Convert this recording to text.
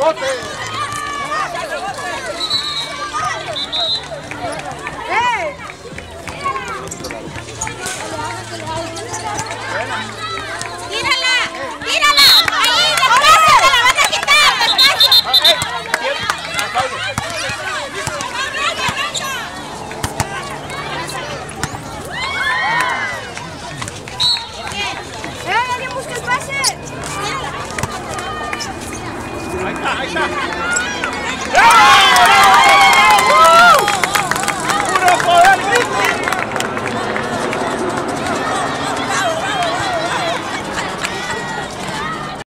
¡Eh! 还大还大。